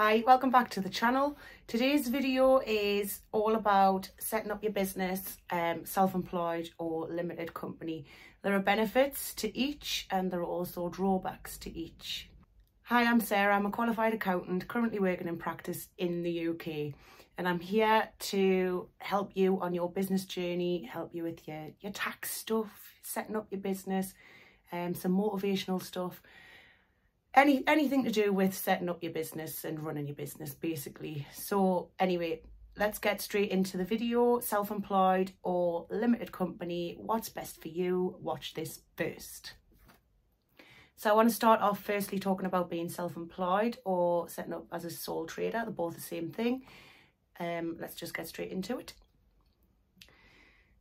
Hi, welcome back to the channel. Today's video is all about setting up your business, um, self-employed or limited company. There are benefits to each and there are also drawbacks to each. Hi, I'm Sarah. I'm a qualified accountant currently working in practice in the UK and I'm here to help you on your business journey, help you with your, your tax stuff, setting up your business, um, some motivational stuff any anything to do with setting up your business and running your business basically. So anyway let's get straight into the video. Self-employed or limited company what's best for you? Watch this first. So I want to start off firstly talking about being self-employed or setting up as a sole trader they're both the same thing. Um let's just get straight into it.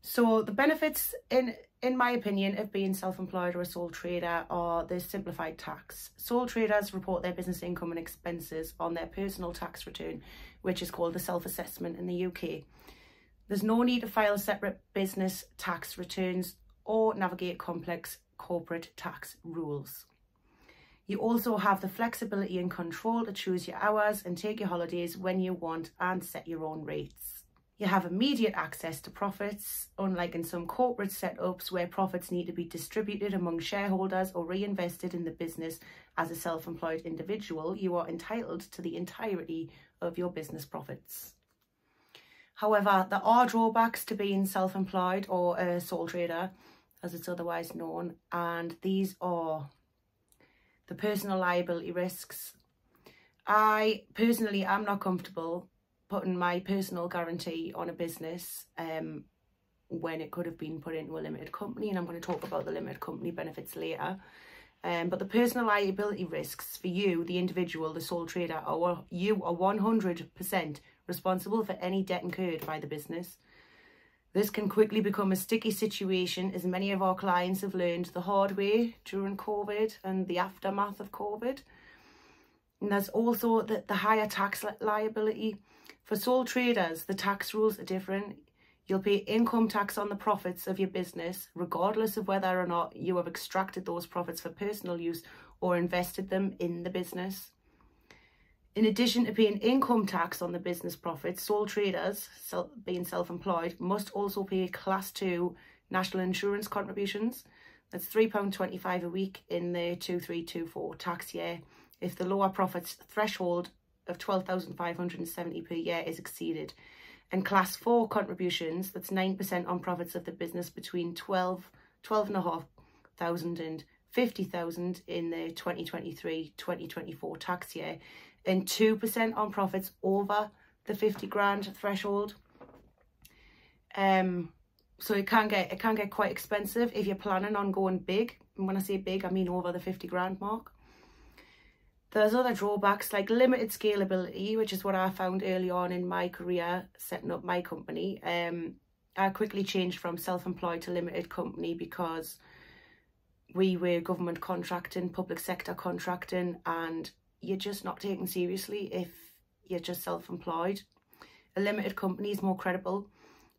So the benefits in in my opinion, of being self-employed or a sole trader are the simplified tax. Sole traders report their business income and expenses on their personal tax return, which is called the self-assessment in the UK. There's no need to file separate business tax returns or navigate complex corporate tax rules. You also have the flexibility and control to choose your hours and take your holidays when you want and set your own rates. You have immediate access to profits, unlike in some corporate setups where profits need to be distributed among shareholders or reinvested in the business as a self-employed individual, you are entitled to the entirety of your business profits. However, there are drawbacks to being self-employed or a sole trader, as it's otherwise known, and these are the personal liability risks. I personally am not comfortable putting my personal guarantee on a business um, when it could have been put into a limited company. And I'm going to talk about the limited company benefits later. Um, but the personal liability risks for you, the individual, the sole trader, are you are 100% responsible for any debt incurred by the business. This can quickly become a sticky situation as many of our clients have learned the hard way during COVID and the aftermath of COVID. And there's also the, the higher tax liability for sole traders, the tax rules are different. You'll pay income tax on the profits of your business, regardless of whether or not you have extracted those profits for personal use or invested them in the business. In addition to paying income tax on the business profits, sole traders, being self-employed, must also pay Class 2 national insurance contributions. That's £3.25 a week in the 2324 tax year if the lower profits threshold of 12,570 per year is exceeded. And class four contributions, that's 9% on profits of the business between 12, 12,500 and a half thousand 50,000 in the 2023-2024 tax year and 2% on profits over the 50 grand threshold. Um, so it can get it can get quite expensive if you're planning on going big. And when I say big, I mean over the 50 grand mark. There's other drawbacks like limited scalability, which is what I found early on in my career setting up my company. Um, I quickly changed from self-employed to limited company because we were government contracting, public sector contracting, and you're just not taken seriously if you're just self-employed. A limited company is more credible.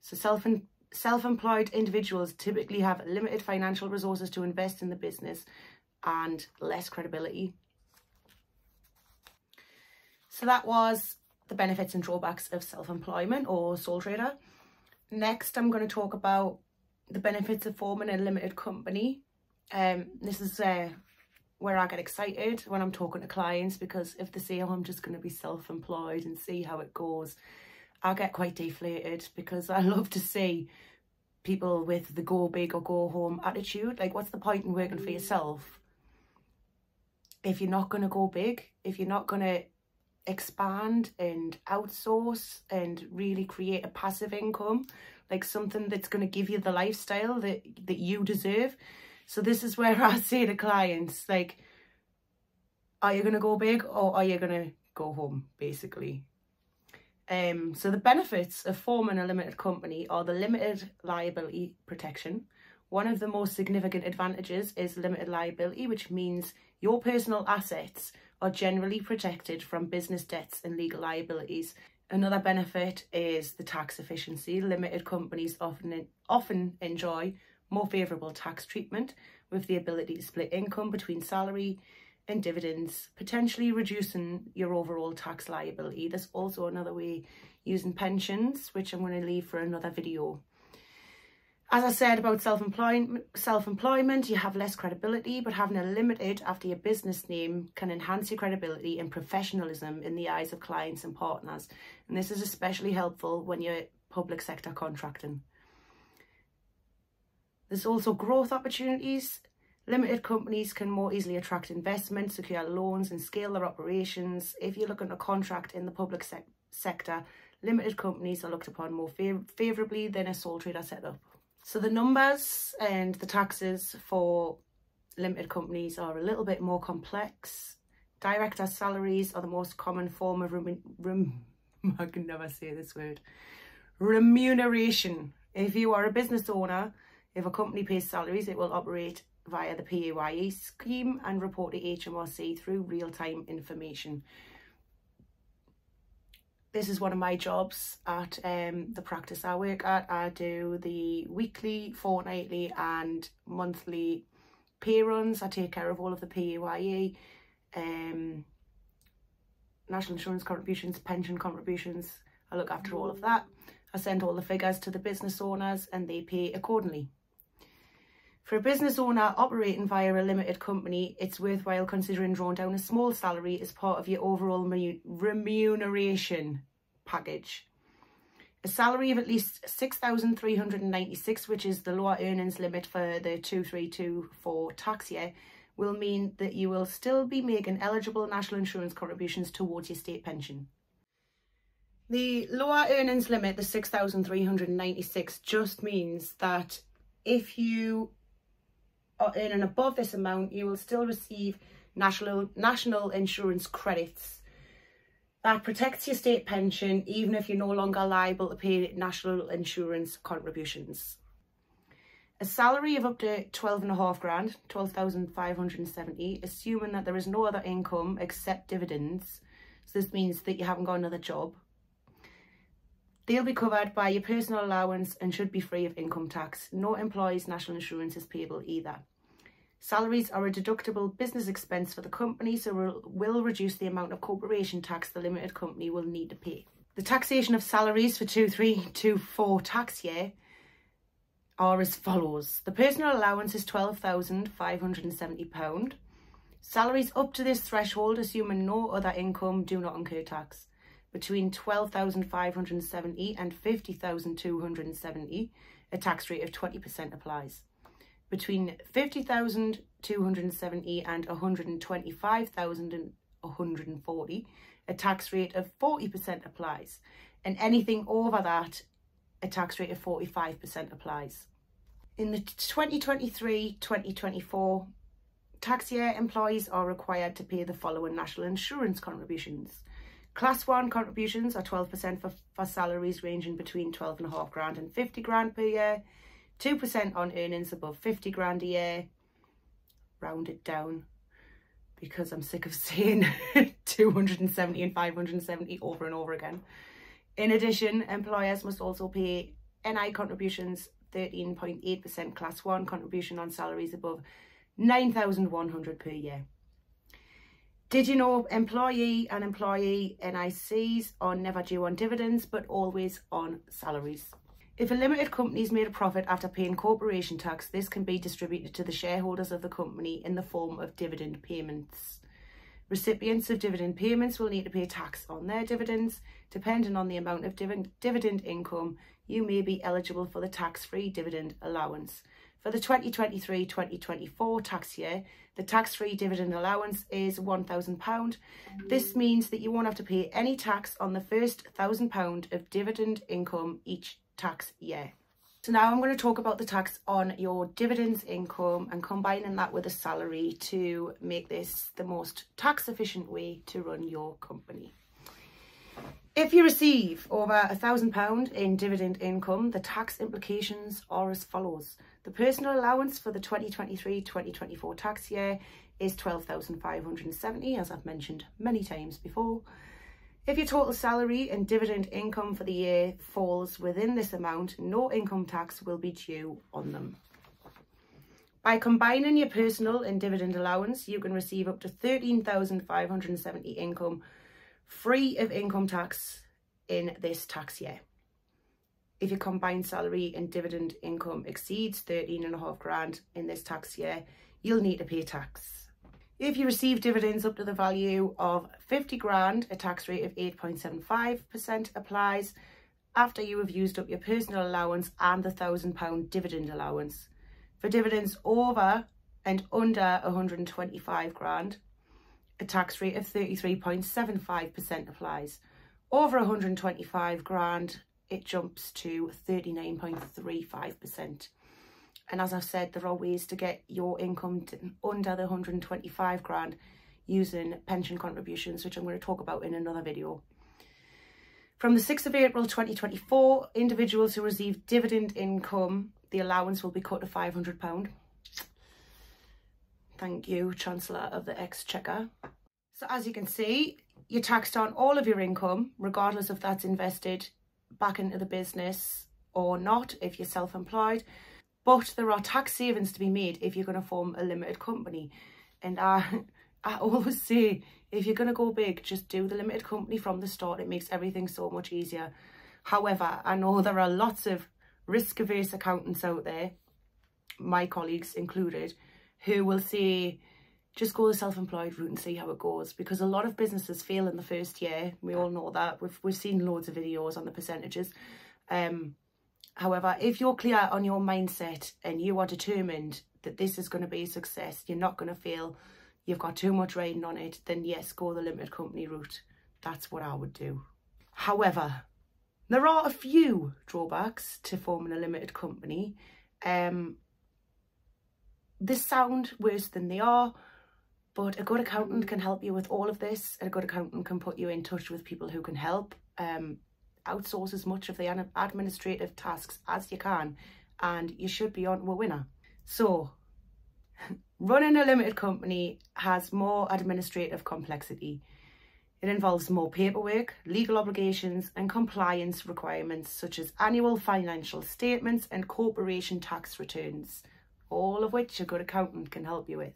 So self self-employed individuals typically have limited financial resources to invest in the business and less credibility. So that was the benefits and drawbacks of self-employment or sole trader. Next, I'm going to talk about the benefits of forming a limited company. Um, this is uh, where I get excited when I'm talking to clients because if they say, oh, I'm just going to be self-employed and see how it goes, I get quite deflated because I love to see people with the go big or go home attitude. Like, what's the point in working for yourself if you're not going to go big, if you're not going to expand and outsource and really create a passive income, like something that's going to give you the lifestyle that, that you deserve. So this is where I say to clients, like, are you going to go big or are you going to go home, basically? Um, so the benefits of forming a limited company are the limited liability protection. One of the most significant advantages is limited liability, which means your personal assets are generally protected from business debts and legal liabilities. Another benefit is the tax efficiency. Limited companies often, often enjoy more favourable tax treatment with the ability to split income between salary and dividends, potentially reducing your overall tax liability. There's also another way using pensions, which I'm going to leave for another video. As I said about self-employment, self-employment, you have less credibility, but having a limited after your business name can enhance your credibility and professionalism in the eyes of clients and partners. And this is especially helpful when you're public sector contracting. There's also growth opportunities. Limited companies can more easily attract investment, secure loans and scale their operations. If you're looking to contract in the public se sector, limited companies are looked upon more fav favourably than a sole trader setup. So the numbers and the taxes for limited companies are a little bit more complex. Director salaries are the most common form of rem, rem I can never say this word. Remuneration. If you are a business owner, if a company pays salaries, it will operate via the PAYE scheme and report to HMRC through real-time information this is one of my jobs at um, the practice I work at. I do the weekly, fortnightly and monthly pay runs. I take care of all of the PAYE, um, national insurance contributions, pension contributions. I look after all of that. I send all the figures to the business owners and they pay accordingly. For a business owner operating via a limited company, it's worthwhile considering drawing down a small salary as part of your overall remuneration package. A salary of at least 6,396, which is the lower earnings limit for the 2324 tax year, will mean that you will still be making eligible national insurance contributions towards your state pension. The lower earnings limit, the 6,396, just means that if you Uh, are and above this amount, you will still receive national national insurance credits. That protects your state pension even if you're no longer liable to pay national insurance contributions. A salary of up to 12 and a half grand, 12,570, assuming that there is no other income except dividends. So this means that you haven't got another job. They'll be covered by your personal allowance and should be free of income tax. No employee's national insurance is payable either. Salaries are a deductible business expense for the company, so will reduce the amount of corporation tax the limited company will need to pay. The taxation of salaries for 2324 tax year are as follows. The personal allowance is £12,570. Salaries up to this threshold, assuming no other income, do not incur tax between 12,570 and 50,270, a tax rate of 20% applies. Between 50,270 and 125,140, a tax rate of 40% applies. And anything over that, a tax rate of 45% applies. In the 2023-2024 tax year, employees are required to pay the following national insurance contributions. Class 1 contributions are 12% for, for salaries ranging between 12 and a half grand and 50 grand per year, 2% on earnings above 50 grand a year, rounded down because I'm sick of saying 270 and 570 over and over again. In addition, employers must also pay NI contributions, 13.8% class 1 contribution on salaries above 9,100 per year. Did you know employee and employee NICs are never due on dividends but always on salaries? If a limited company has made a profit after paying corporation tax, this can be distributed to the shareholders of the company in the form of dividend payments. Recipients of dividend payments will need to pay tax on their dividends. Depending on the amount of div dividend income, you may be eligible for the tax-free dividend allowance. For the 2023-2024 tax year, the tax-free dividend allowance is £1,000. This means that you won't have to pay any tax on the first £1,000 of dividend income each tax year. So now I'm going to talk about the tax on your dividends income and combining that with a salary to make this the most tax efficient way to run your company. If you receive over a thousand pound in dividend income, the tax implications are as follows. The personal allowance for the 2023-2024 tax year is 12,570, as I've mentioned many times before. If your total salary and dividend income for the year falls within this amount, no income tax will be due on them. By combining your personal and dividend allowance, you can receive up to 13,570 income free of income tax in this tax year. If your combined salary and dividend income exceeds 13 and a half grand in this tax year, you'll need to pay tax. If you receive dividends up to the value of 50 grand, a tax rate of 8.75% applies after you have used up your personal allowance and the £1,000 dividend allowance. For dividends over and under 125 grand, a tax rate of 33.75% applies. Over 125 grand, it jumps to 39.35%. And as I've said, there are ways to get your income under the 125 grand using pension contributions, which I'm going to talk about in another video. From the 6th of April 2024, individuals who receive dividend income, the allowance will be cut to £500. Thank you, Chancellor of the Exchequer. So as you can see, you're taxed on all of your income, regardless if that's invested back into the business or not if you're self-employed. But there are tax savings to be made if you're going to form a limited company. And I, I always say, if you're going to go big, just do the limited company from the start. It makes everything so much easier. However, I know there are lots of risk-averse accountants out there, my colleagues included, who will say, just go the self-employed route and see how it goes. Because a lot of businesses fail in the first year. We all know that. We've, we've seen loads of videos on the percentages. Um however if you're clear on your mindset and you are determined that this is going to be a success you're not going to fail you've got too much riding on it then yes go the limited company route. That's what i would do. However there are a few drawbacks to forming a limited company. Um this sound worse than they are but a good accountant can help you with all of this. A good accountant can put you in touch with people who can help. Um, outsource as much of the administrative tasks as you can and you should be on a winner. So running a limited company has more administrative complexity. It involves more paperwork, legal obligations and compliance requirements such as annual financial statements and corporation tax returns, all of which a good accountant can help you with.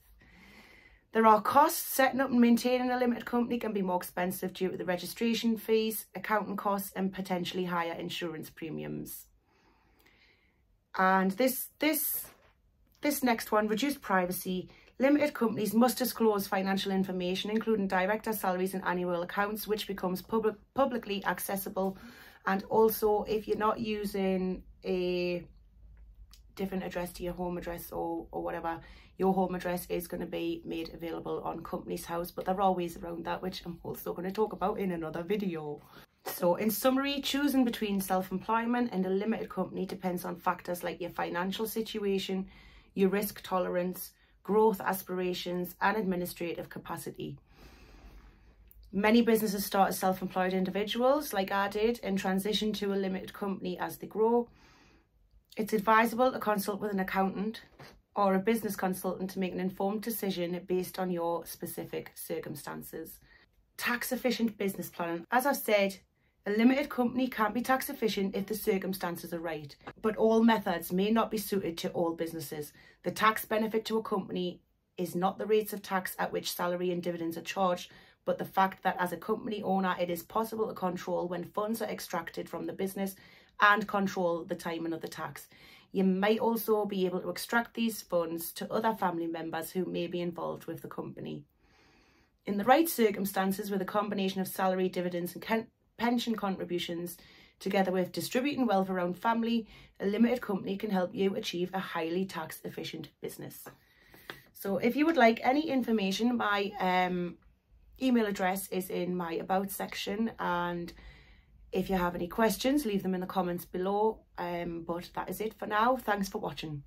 There are costs. Setting up and maintaining a limited company can be more expensive due to the registration fees, accounting costs and potentially higher insurance premiums. And this, this, this next one, reduced privacy. Limited companies must disclose financial information, including director salaries and annual accounts, which becomes public, publicly accessible. And also, if you're not using a different address to your home address or, or whatever, your home address is going to be made available on Companies House, but there are ways around that, which I'm also going to talk about in another video. So in summary, choosing between self-employment and a limited company depends on factors like your financial situation, your risk tolerance, growth aspirations and administrative capacity. Many businesses start as self-employed individuals like I did and transition to a limited company as they grow. It's advisable to consult with an accountant or a business consultant to make an informed decision based on your specific circumstances. Tax efficient business planning. As I've said, a limited company can't be tax efficient if the circumstances are right, but all methods may not be suited to all businesses. The tax benefit to a company is not the rates of tax at which salary and dividends are charged, but the fact that as a company owner, it is possible to control when funds are extracted from the business and control the timing of the tax. You might also be able to extract these funds to other family members who may be involved with the company. In the right circumstances, with a combination of salary, dividends and pension contributions, together with distributing wealth around family, a limited company can help you achieve a highly tax efficient business. So if you would like any information, my um, email address is in my about section and if you have any questions, leave them in the comments below. Um, but that is it for now. Thanks for watching.